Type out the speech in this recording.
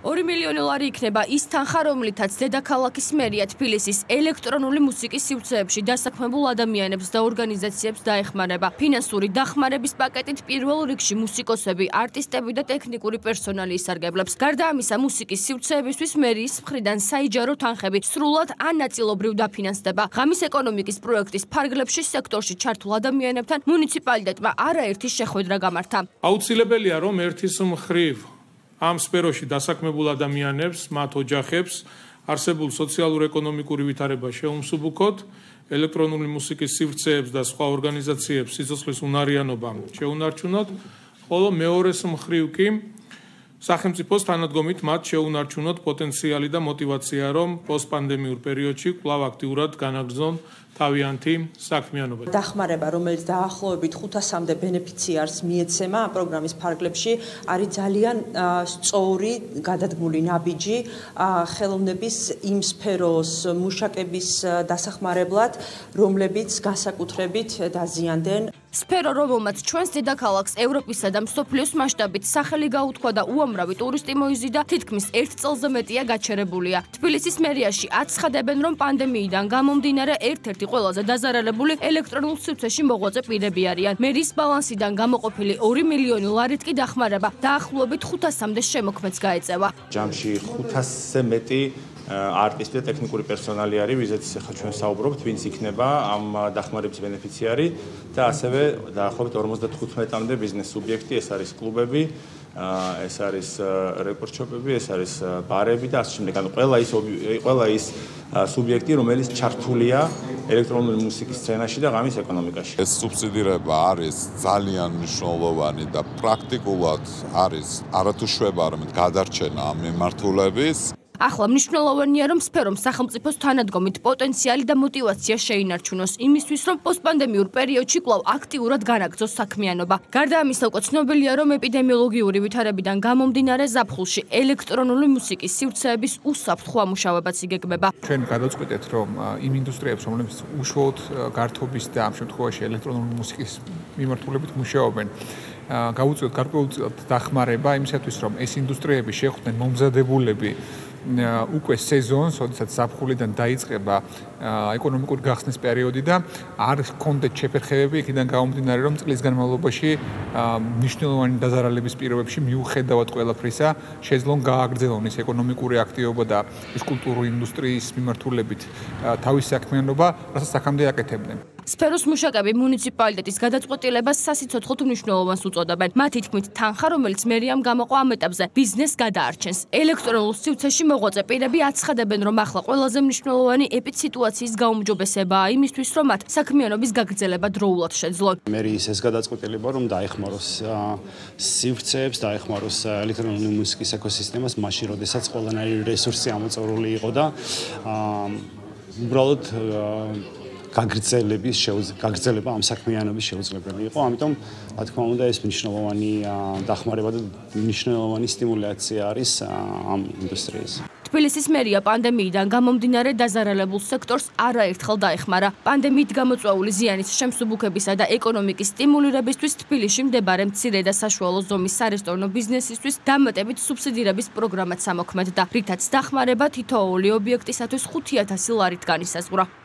2 მილიონი ლარი იქნება ის თანხა, რომლითაც დედაქალაქის მერია თბილისის ელექტრონული მუსიკის სივრცეებში დასაქმებულ ადამიანებს და ორგანიზაციებს დაეხმარება. ფინანსური დახმარების პაკეტით პირველ რიგში მუსიკოსები, არტისტები და ტექნიკური პერსონალი ისარგებლებს. გარდა ამისა, მუსიკის სივრცეებისთვის მერიის მხრიდან საიჯარო თანხები სრულად ან ნაწილობრივ დაფინანსდება. ღამის ეკონომიკის პროექტის ფარგლებში სექტორში ჩართულ ადამიანებთან მუნიციპალიტეტმა არაერთი შეხვედრა გამართა. აუცილებელია რომ ერთის მხრივ ამ სფეროში დასაქმებულ ადამიანებს, მათ ოჯახებს არსებულ სოციალურ-ეკონომიკური ვითარება შეუმსუბუქოთ, ელექტრონული მუსიკის სივრცეებს და სხვა ორგანიზაციებს სიცოცხლის უნარიანობა შეუნარჩუნოთ, ხოლო მეორეს მხრივ კი სახელმწიფოს თანადგომით მათ შეუნარჩუნოთ პოტენციალი და мотиваცია, რომ პოსტპანდემიურ პერიოდში კვლავ აქტიურად განაგრძონ თავიანთი საქმიანობა. დახმარება, რომელიც დაახლოებით 500-მდე ბენეფიციარს მიეცემა ამ პროგრამის ფარგლებში, არის ძალიან სწორი გადადგმული ნაბიჯი ხელოვნების იმ სფეროს მუშაკების დასახმარებლად, რომლებიც განსაკუთრებით დაზიანდნენ. სფერო რომელმაც ჩვენს დედაქალაქს ევროპისა და მსოფლიოს მასშტაბით სახელი გაუთქვა და უამრავი ტურისტი მოიზიდა თითქმის 1 წელზე მეტია გაჩერებულია. თბილისის მერიაში აცხადებენ რომ პანდემიიდან გამომდინარე ერთ-ერთი ყველაზე დაზარალებული ელექტრონულ სივრცეში მოღვაწე პირები არიან. მერის ბალანსიდან გამოყოფილი 2 მილიონი ლარით კი დახმარება. დაახლოებით 500-მდე შემოქმედს გაეწევა. ჯამში 500-ზე მეტი არტისტი და ტექნიკური პერსონალი არის, ვიზაც ახლა ჩვენ საუბრობთ, ვინც იქნება ამ დახმარების ბენეფიციარი და ასევე დაახლოებით 55-მდე ბიზნეს სუბიექტი, ეს არის კლუბები, ეს არის რეკორდშოპები, ეს არის ბარები და ასე შემდეგ. ანუ ყველა ის ყველა ის სუბიექტი, რომელიც ჩართულია ელექტრონული მუსიკის სცენაში და ღამის ეკონომიკაში. ეს სუბსიდირება არის ძალიან მნიშვნელოვანი და პრაქტიკულად არის არათუ შვება, არამედ გადარჩენა ამ მიმართულების. ახლა მნიშვნელოვანია, რომ სფერომ სახელმწიფოს თანადგომით პოტენციალი და мотиваცია შეინარჩუნოს იმისთვის, რომ პოსტპანდემიურ პერიოდში კვლავ აქტიურად განაგრძოს საქმიანობა. გარდა ამისა, უკვე ცნობილია, რომ ეპიდემიოლოგიური ვითარებიდან გამომდინარე ზაფხულში ელექტრონული მუსიკის სივრცეების უსაფრთხო ამუშავებაც იგეგმება. ჩვენ გადაწყვეტეთ, რომ იმ ინდუსტრიებს, რომლებიც უშუალოდ გართობის და ამ შემთხვევაში ელექტრონული მუსიკის მიმართულებით მუშაობენ, გაუწევთ გარკვეულწილად დახმარება იმისათვის, რომ ეს ინდუსტრიები შეხვდნენ მომზადებულები უკვე სეზონს, ოდესაც საფხულიდან დაიწყება ეკონომიკური გახსნის პერიოდი და არ ჰქონდეთ შეფერხებები იქიდან გამომდინარე, რომ წლის განმავლობაში მნიშვნელოვანი დაზარალების პირობებში მიუხედავად ყველაფრისა, შეძლონ გააგრძელონ ის ეკონომიკური აქტივობა და ის კულტურული ინდუსტრიის მიმართულებით თავის საქმიანობა, რასაც აქამდე აკეთებდნენ. სფეროს მუშაკები მუნიციპალიტეტის გადაწყვეტილებას სასიცოცხლოდ მნიშვნელოვანს უწოდებენ. მათი თქმით, თანხა, რომელიც მერიამ გამოყო ამ ეტაპზე, ბიზნესს გადაარჩენს. ელექტრონულ სივრცეში მოღვაწე პირები აცხადებენ, რომ ახლა ყველაზე მნიშვნელოვანი ეპიციტუაციის გაუმჯობესებაა იმისთვის, რომ მათ საქმიანობის გაგრძელება დროულად შეძლონ. მერის ეს გადაწყვეტილება, რომ დაეხმაროს სივრცეებს, დაეხმაროს ელექტრონული მუსიკის ეკოსისტემას, მაშინ როდესაც ყველანაირი რესურსი ამოწურული იყო და უბრალოდ გაგრძელების გაგრძელება ამ საქმიანობის შეუძლებელი იყო. ამიტომ, რა თქმა უნდა, ეს მნიშვნელოვანი დახმარება და მნიშვნელოვანი სტიმულაცია არის ამ ინდუსტრიის. თბილისის მერია პანდემიიდან გამომდინარე დაზარალებულ სექტორს არაერთხელ დაეხმარა. პანდემიით გამოწვეული ზიანის შემსუბუქებისა და ეკონომიკის სტიმულირებისთვის თბილისში მდებარე მცირე და საშუალო ზომის სარესტორნო ბიზნესისთვის დამატებით სუბსიდირების პროგრამაც ამოქმედდა, რითაც დახმარება თითოეული ობიექტისათვის 5000 ლარით განისაზღვრა.